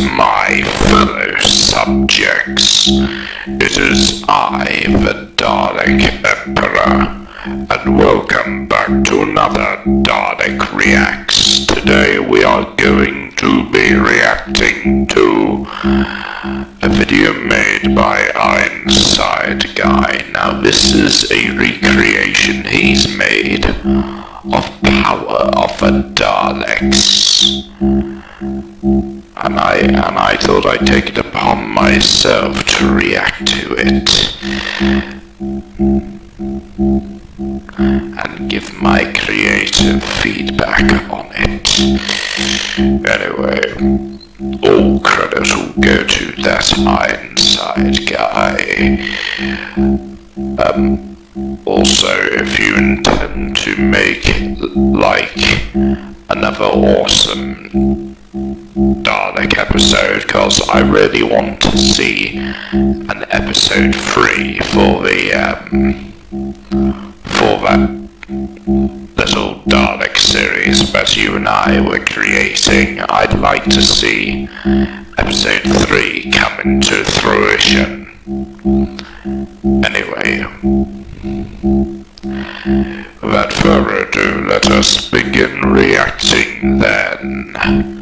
My fellow subjects. It is I, the Dalek Emperor, and welcome back to another Dalek Reacts. Today we are going to be reacting to a video made by Ironside Guy. Now this is a recreation he's made of Power of the Daleks. And I and I thought I'd take it upon myself to react to it. And give my creative feedback on it. Anyway, all credit will go to that Ironside guy. Um, also, if you intend to make, like, another awesome episode, because I really want to see an episode 3 for the, um, for that little Dalek series that you and I were creating. I'd like to see episode 3 come into fruition. Anyway, Without further ado, let us begin reacting then.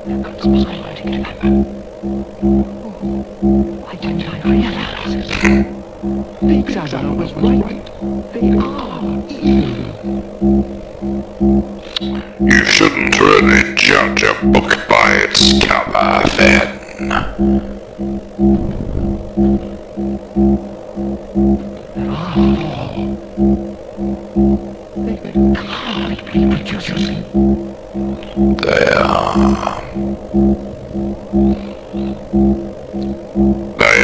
Big Zaza was right. They are evil. You shouldn't really judge a book by its cover, then. They producers. They are. They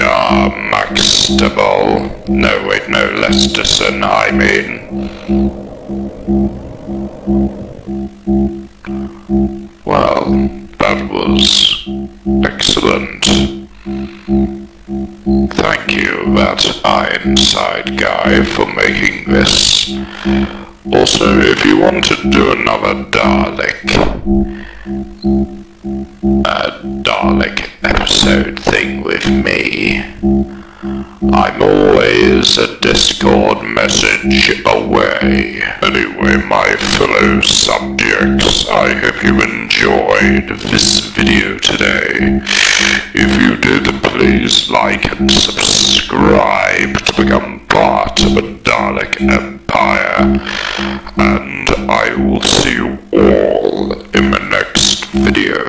are Maxtible. No, wait, no, Lesterson, I mean. Well, that was excellent. Thank you, that Ironside guy, for making this. Also, if you want to do another Dalek, a Dalek episode thing with me, I'm always a Discord message away. Anyway, my fellow subjects, I hope you enjoyed this video today. If you did, please like and subscribe to become part of a Dalek Empire. And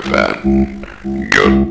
all in